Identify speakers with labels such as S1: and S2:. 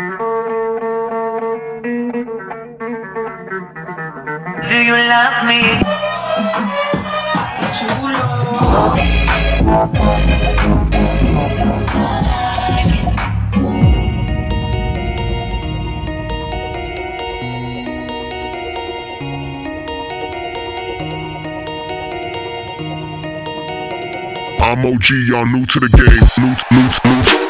S1: Do you love me?
S2: I'm OG, y'all new to the game. New, new, new.